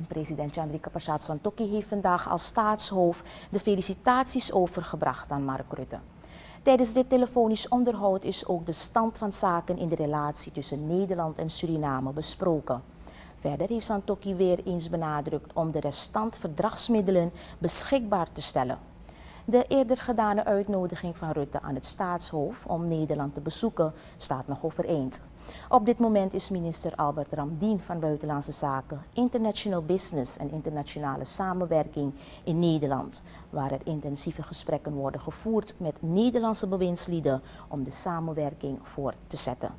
En president Chandrika Prasad Santokhi heeft vandaag als staatshoofd de felicitaties overgebracht aan Mark Rutte. Tijdens dit telefonisch onderhoud is ook de stand van zaken in de relatie tussen Nederland en Suriname besproken. Verder heeft Santokhi weer eens benadrukt om de restant verdragsmiddelen beschikbaar te stellen. De eerder gedane uitnodiging van Rutte aan het staatshoofd om Nederland te bezoeken staat nog overeind. Op dit moment is minister Albert Ramdien van Buitenlandse Zaken International Business en internationale samenwerking in Nederland, waar er intensieve gesprekken worden gevoerd met Nederlandse bewindslieden om de samenwerking voort te zetten.